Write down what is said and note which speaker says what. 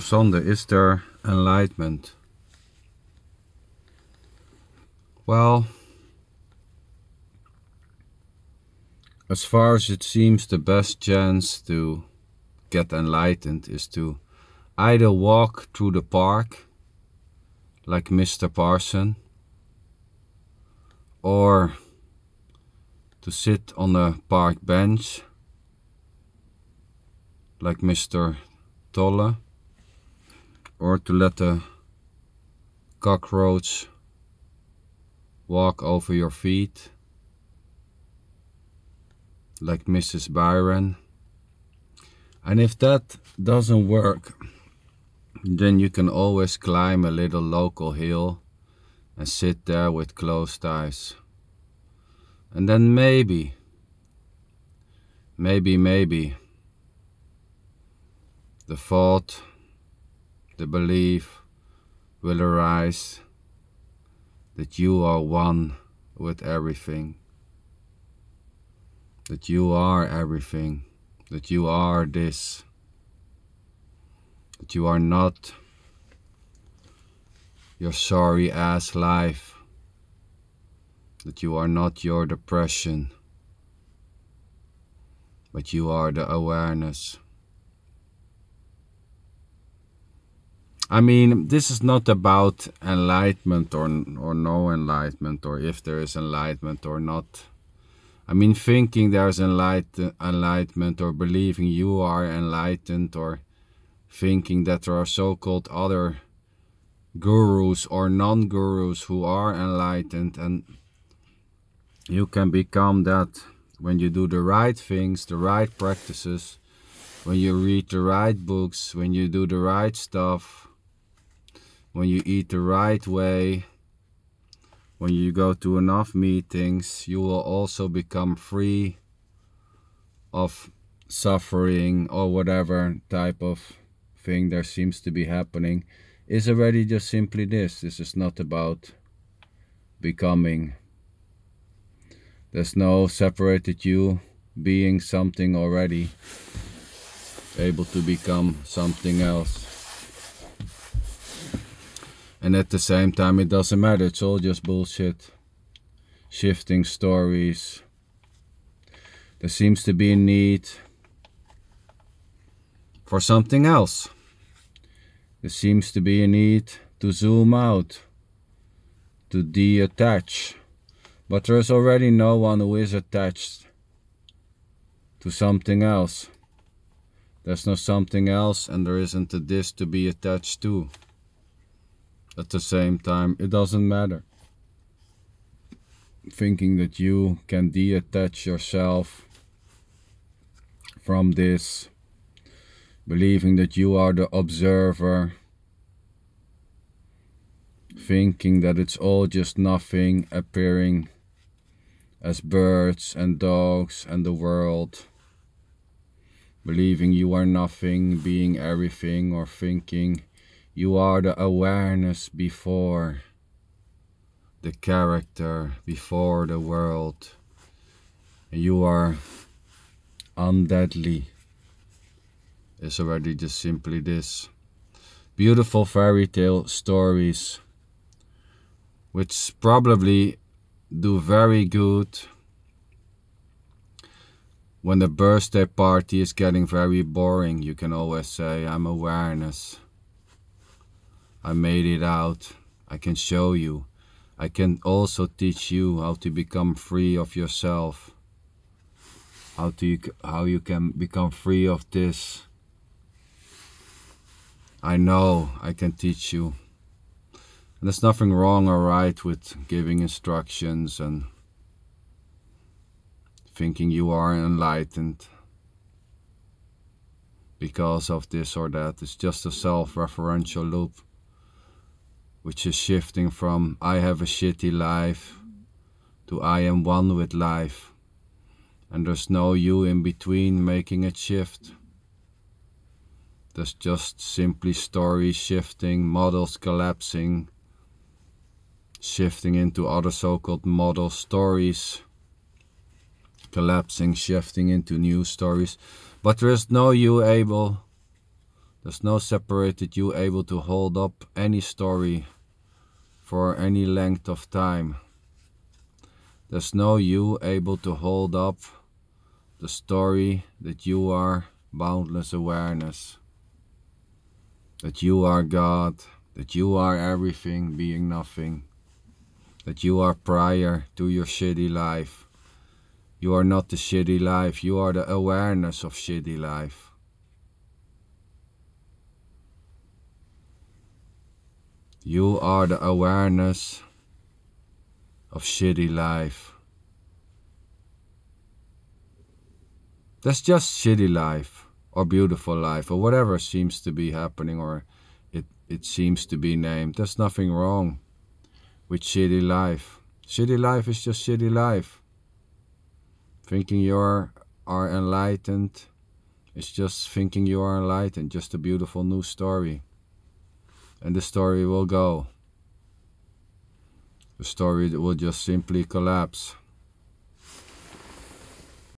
Speaker 1: Sander, is there enlightenment? Well, as far as it seems, the best chance to get enlightened is to either walk through the park like Mr. Parson or to sit on a park bench like Mr. Tolle or to let a cockroach walk over your feet like Mrs. Byron. And if that doesn't work, then you can always climb a little local hill and sit there with closed eyes. And then maybe, maybe, maybe, the thought, the belief will arise that you are one with everything, that you are everything, that you are this, that you are not your sorry ass life, that you are not your depression, but you are the awareness. I mean, this is not about enlightenment or, or no enlightenment, or if there is enlightenment or not. I mean, thinking there's enlight- enlightenment or believing you are enlightened or thinking that there are so called other gurus or non gurus who are enlightened, and you can become that when you do the right things, the right practices, when you read the right books, when you do the right stuff when you eat the right way, when you go to enough meetings, you will also become free of suffering or whatever type of thing there seems to be happening is already just simply this. This is not about becoming. There's no separated you being something already, able to become something else and at the same time it doesn't matter. It's all just bullshit. Shifting stories. There seems to be a need for something else. There seems to be a need to zoom out to detach but there's already no one who is attached to something else. There's no something else and there isn't a this to be attached to at the same time, it doesn't matter. Thinking that you can detach yourself from this, believing that you are the observer, thinking that it's all just nothing appearing as birds and dogs and the world, believing you are nothing, being everything, or thinking you are the awareness before the character, before the world. You are undeadly. It's already just simply this. Beautiful fairy tale stories, which probably do very good when the birthday party is getting very boring. You can always say, I'm awareness. I made it out. I can show you. I can also teach you how to become free of yourself. How to how you can become free of this. I know I can teach you. And there's nothing wrong or right with giving instructions and thinking you are enlightened because of this or that. It's just a self-referential loop which is shifting from I have a shitty life to I am one with life. And there's no you in between making it shift. There's just simply stories shifting, models collapsing, shifting into other so called model stories, collapsing, shifting into new stories. But there is no you able There's no separated you able to hold up any story for any length of time. There's no you able to hold up the story that you are boundless awareness, that you are God, that you are everything being nothing, that you are prior to your shitty life. You are not the shitty life, you are the awareness of shitty life. You are the awareness of shitty life. That's just shitty life or beautiful life or whatever seems to be happening or it, it seems to be named. There's nothing wrong with shitty life. Shitty life is just shitty life. Thinking you are, are enlightened is just thinking you are enlightened, just a beautiful new story. And the story will go. The story will just simply collapse.